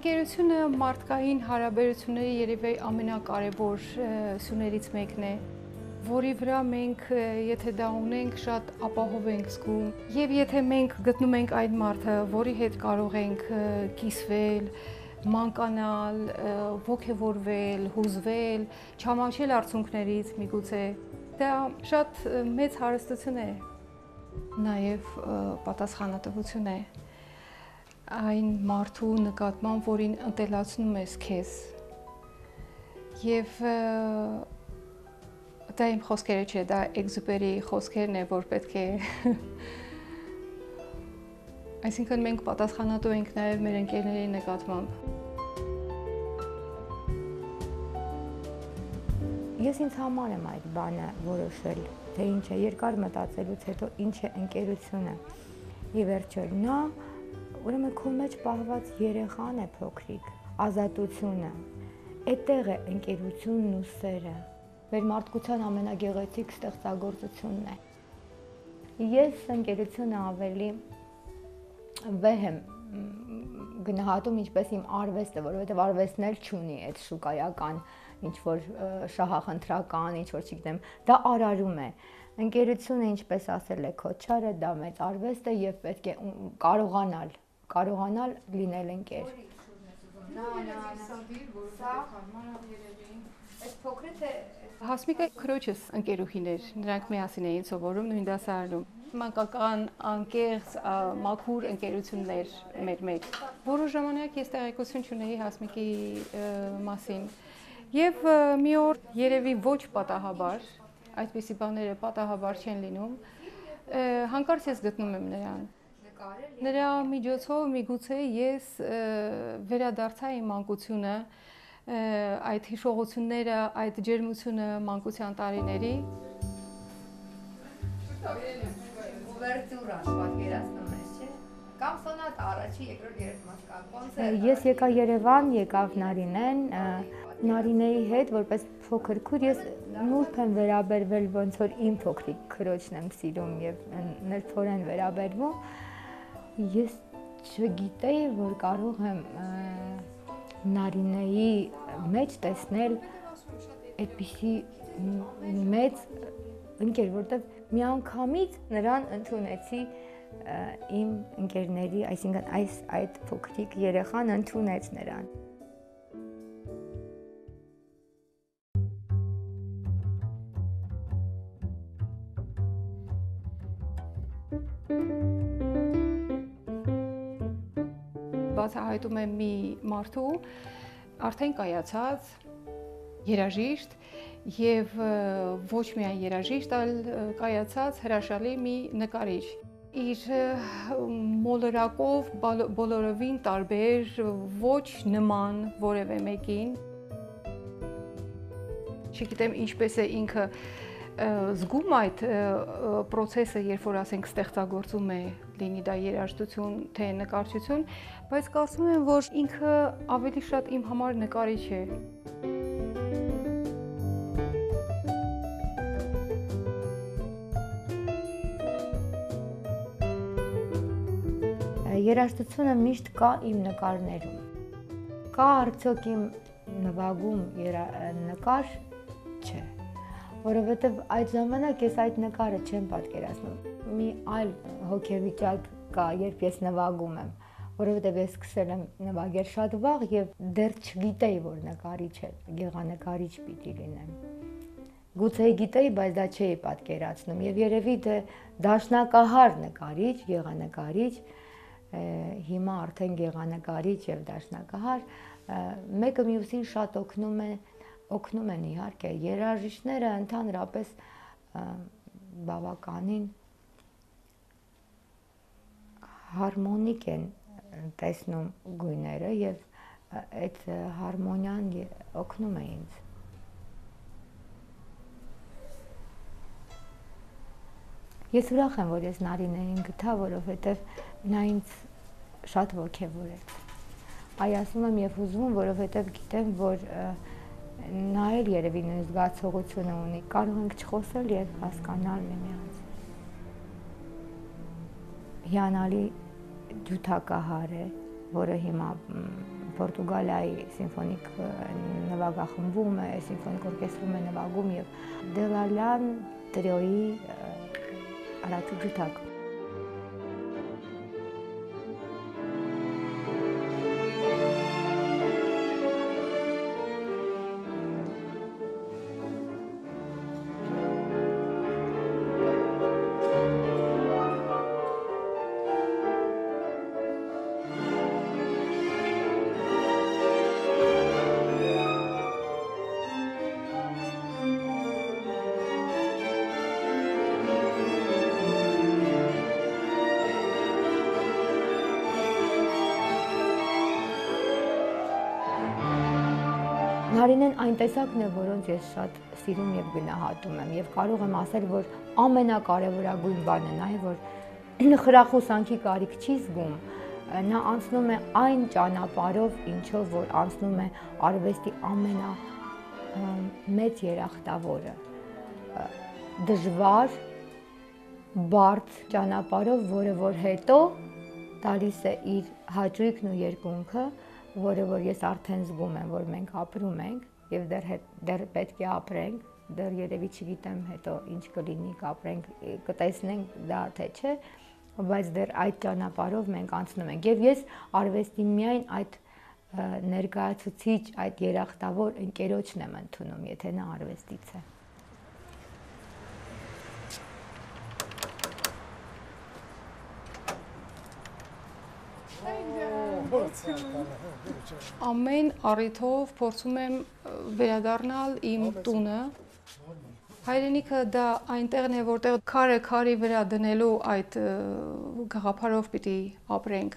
Ընկերությունը մարդկային հարաբերությունների երևի ամենակարևոր սյուներից մեկն է որի վրա մենք եթե դա ունենք շատ ապահով ենք զգում եւ եթե մենք գտնում ենք այդ մարդը, որի հետ կարող ենք կիսվել, մանկանալ, ողջևորվել, հուզվել, չամաչել արցունքներից միգուցե դա շատ մեծ հարստություն է նաև պատասխանատվություն է այն մարդու նկատմամբ, որին ընտելացնում ես քեզ։ Եվ դա իմ խոսքերը չէ, դա Էքզուպերի խոսքերն է, որ պետք է Այսինքն մենք պատասխանատու ենք նաև մեր ընկերների նկատմամբ։ Ես ինձ համար եմ այդ բանը որոշել, թե ինչ է երկար մտածելուց հետո ինչ է ընկերությունը։ Ի վերջո նա Ուրեմն քո մեջ պահված երեխան է փոքրիկ, ազատությունը։ Այդտեղ է ընկերությունն ու սերը։ Մեր մարդկության ամենագեղեցիկ ստեղծագործությունն է։ Ես ընկերությունը ավելի վեհ եմ գնահատում ինչպես իմ արվեստը, որովհետև արվեստն էլ չունի այդ շուկայական ինչ որ շահախնդրական, ինչ որ չգիտեմ, դա արարում է ընկերությունը ինչպես ասել է քոչարը դա մեծ արվեստ է եւ պետք է կարողանալ կարողանալ լինել ընկեր։ Այս փոքրը թե Հասմիկը քրոջս ընկերուհիներ, նրանք միասին էին սովորում նույն դասարանում մանկական անկեղծ մաքուր ընկերություններ մեր մեջ։ Որոշ ժամանակ ես տեղեկություն չունեի Հասմիկի մասին։ Եվ մի օր երևի ոչ պատահաբար, այսպիսի բաները պատահաբար չեն լինում, հանկարծ ես գտնում եմ նրան Նրա միջոցով միգուցե ես վերադարձա իմ մանկությունը, այդ հիշողությունները, այդ ջերմությունը մանկության տարիների։ Ուվերտուրան պատկերացնում ես, չէ՞։ Կամ սոնատ առաջի, երկրորդ, երրորդ մաս կոնցերտ։ Ես եկա Երևան, եկավ Նարինեն, Նարինեի հետ որպես փոքր քուր ես նուրբ եմ վերաբերվել ոնց որ իմ փոքրիկ քրոջն եմ սիրում եւ նրբորեն վերաբերվում ես չգիտեի, որ կարող եմ Նարինեի մեջ տեսնել այդպիսի մեծ ընկեր, որտեվ միանգամից նրան ընդունեցի իմ ընկերների, այսինքն այս այդ փոքրիկ երեխան ընդունեց նրան։ բացահայտում եմ մի մարդու արդեն կայացած երաժիշտ եւ ոչ միայն երաժիշտ, այլ կայացած հրաշալի մի նկարիչ իր մոլորակով բոլորովին տարբեր ոչ նման որևէ մեկին չգիտեմ ինչպես է ինքը զգում այդ process-ը, երբ որ ասենք ստեղծագործում է, լինի դա երաժշտություն, թե նկարչություն, բայց կարծում եմ, որ ինքը ավելի շատ իմ համար նկարիչ է։ Երաժշտությունը միշտ կա իմ նկարներում։ Կա արդյոք իմ նվագում նկար որովհետև այդ ժամանակ ես այդ նկարը չեմ պատկերացնում։ Մի այլ հոգեվիճակ կա, երբ ես նվագում եմ, որովհետև ես սկսել եմ նվագել շատ վաղ եւ դեռ չգիտեի, որ նկարիչ է, գեղանկարիչ պիտի լինեմ։ Գուցե գիտեի, բայց դա չէի պատկերացնում եւ երևի դե դաշնակահար նկարիչ, գեղանկարիչ, հիմա արդեն գեղանկարիչ եւ դաշնակահար մեկը մյուսին շատ օգնում է օգնում են իհարկե երաժիշտները ընդհանրապես բավականին հարմոնիկ են տեսնում գույները եւ այդ հարմոնիան օգնում է ինձ Ես ուրախ եմ, որ ես Նարինեին գտա, որովհետև նա ինձ շատ ողջևորեց։ Այ ասում եմ եւ հուզվում, որովհետև գիտեմ, որ և նա էլ երևի նույն զգացողությունը ունի։ Կարող ենք չխոսել եւ հասկանալ միմյանց։ Հիանալի ջութակահար է, որը հիմա Պորտուգալիայի սիմֆոնիկ նվագախմբում է, սիմֆոնիկ օրկեստրում է նվագում եւ Դելալյան տրիոյի Արաչու ջութակ Նարինեն այն տեսակն է, որոնց ես շատ սիրում եւ գնահատում եմ եւ կարող եմ ասել, որ ամենակարևորագույն բանը նա է, որ խրախուսանքի կարիք չի զգում, նա անցնում է այն ճանապարհով, ինչով որ անցնում է արվեստի ամենա մեծ երախտավորը դժվար բարդ ճանապարհով, որը որ հետո տալիս է իր հաճույքն ու երկունքը, որը որ ես արդեն զգում եմ, որ մենք ապրում ենք եւ դեռ դեռ պետք է ապրենք, դեռ երևի չգիտեմ հետո ինչ կլինի, կապրենք, կտեսնենք դա թե չէ, բայց դեռ այդ ճանապարհով մենք անցնում ենք եւ ես արվեստի միայն այդ ներկայացուցիչ, այդ երախտավոր ընկերոջն եմ ընդունում, եթե նա արվեստից է։ Ամեն առիթով փորձում եմ վերադառնալ իմ տունը։ Հայրենիքը դա այնտեղն է, որտեղ քարը քարի վրա դնելու այդ գաղափարով պիտի ապրենք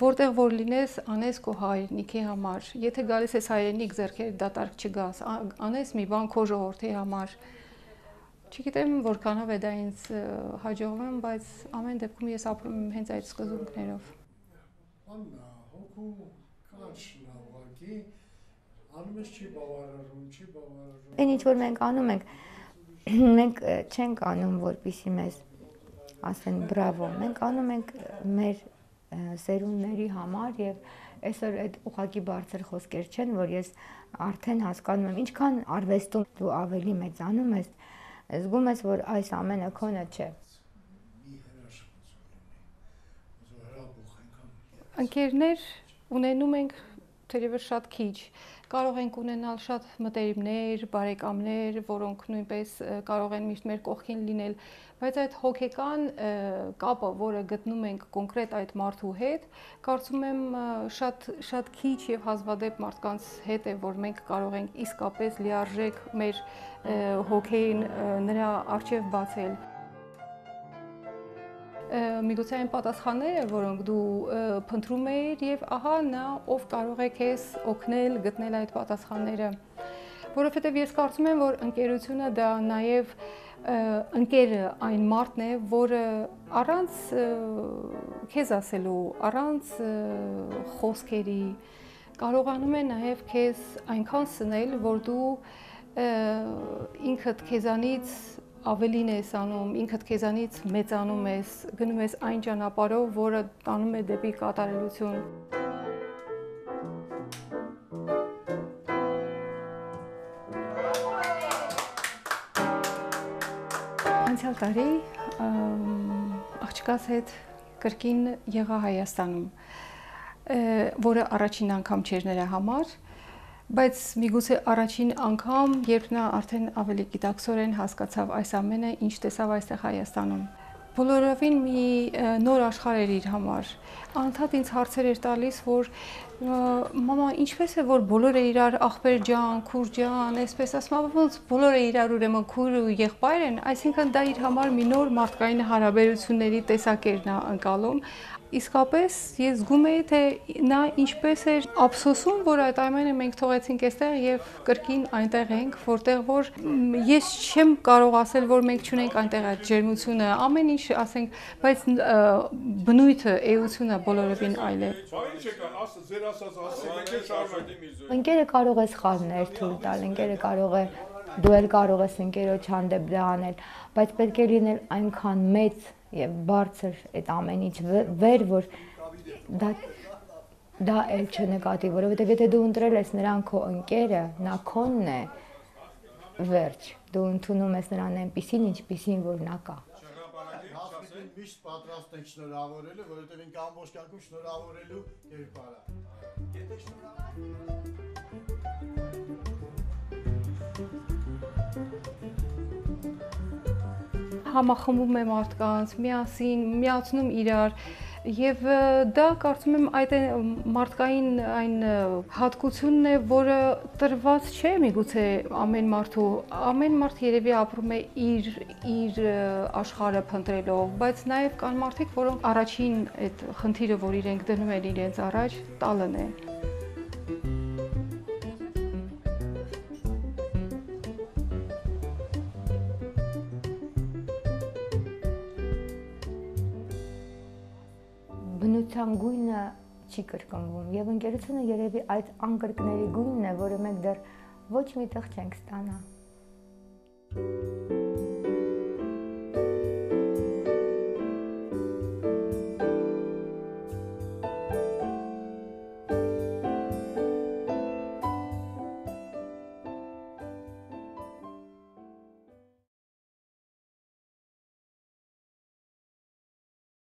որտեղ որ լինես, անես քո հայրենիքի համար։ Եթե գալիս ես հայրենիք ձեռքեր դատարկ չգաս, անես մի բան քո ժողովրդի համար։ Չգիտեմ որքանով է դա ինձ հաջողվում, բայց ամեն դեպքում ես ապրում եմ հենց այդ սկզբունքներով։ Աննա, հոգու քաչն ավակի անում ես չի բավարարում, չի բավարարում։ Այն ինչ որ մենք անում ենք, մենք չենք անում, որպիսի մեզ ասեն բրավո։ Մենք անում ենք մեր սերունդների համար եւ այսօր այդ ուղակի բարձր խոսքեր չեն, որ ես արդեն հասկանում եմ, ինչքան արվեստում դու ավելի մեծանում ես, զգում ես, որ այս ամենը քոնը չէ։ Ընկերներ ունենում ենք թերևս շատ քիչ։ Կարող ենք ունենալ շատ մտերիմներ, բարեկամներ, որոնք նույնպես կարող են միշտ մեր կողքին լինել, բայց այդ հոգեկան կապը, որը գտնում ենք կոնկրետ այդ մարդու հետ, կարծում եմ շատ շատ քիչ եւ հազվադեպ մարդկանց հետ է, որ մենք կարող ենք իսկապես լիարժեք մեր հոգեին նրա արժև բացել միգուցե այն պատասխանները, որոնք դու փնտրում էիր եւ ահա նա ով կարող է քեզ օգնել գտնել այդ պատասխանները։ Որովհետեւ ես կարծում եմ, որ ընկերությունը դա նաեւ ընկերը այն մարդն է, որը առանց քեզ ասելու, առանց խոսքերի կարողանում է նաև քեզ այնքան սնել, որ դու ինքդ քեզանից ավելին ես անում, ինքդ քեզանից մեծանում ես, գնում ես այն ճանապարհով, որը տանում է դեպի կատարելություն։ Անցյալ տարի աղջկաս հետ կրկին եղա Հայաստանում, որը առաջին անգամ չէր նրա համար, բայց միգուցե առաջին անգամ, երբ նա արդեն ավելի գիտակցորեն հասկացավ այս ամենը, ինչ տեսավ այստեղ Հայաստանում։ Բոլորովին մի նոր աշխարհ էր իր համար։ Անդադ ինձ հարցեր էր տալիս, որ մամա, ինչպես է որ բոլորը իրար ախպեր ջան, քուր ջան, այսպես ասում, ոնց բոլորը իրար ուրեմն քուր ու եղբայր են, այսինքն դա իր համար մի նոր մարդկային հարաբերությունների տեսակ էր նա անցալում իսկապես ես զգում էի թե նա ինչպես էր ափսոսում, որ այդ ամենը մենք թողեցինք այստեղ եւ կրկին այնտեղ ենք, որտեղ որ ես չեմ կարող ասել, որ մենք չունենք այնտեղ այդ ջերմությունը, ամեն ինչ ասենք, բայց բնույթը, էությունը բոլորովին այլ է։ Ընկերը կարող է սխալներ թույլ տալ, ընկերը կարող է դու էլ կարող ես ընկերոջ հանդեպ դա անել, բայց պետք է լինել այնքան մեծ եւ բարձր այդ ամենից վեր, որ դա դա էլ չնկատի, որովհետև եթե դու ընտրել ես նրան քո ընկերը, նա քոնն է, վերջ, դու ընդունում ես նրան այնպեսին, ինչպեսին որ նա կա։ միշտ պատրաստ ենք շնորհավորելու, որովհետև ինքը ամբողջ կյանքում շնորհավորելու կերպար է։ Եթե շնորհավորել Համախմբում է մարդկանց, միասին, միացնում իրար եւ դա կարծում եմ այդ մարդկային այն հատկությունն է, որը տրված չէ միգուցե ամեն մարդու, ամեն մարդ երևի ապրում է իր իր աշխարհը փնտրելով, բայց նաեւ կան մարդիկ, որոնք առաջին այդ խնդիրը, որ իրենք դնում են իրենց առաջ, տալն է։ բնության գույնը չի կրկնվում եւ ընկերությունը երևի այդ անկրկնելի գույնն է, որը մենք դեռ ոչ մի տեղ չենք ստանա։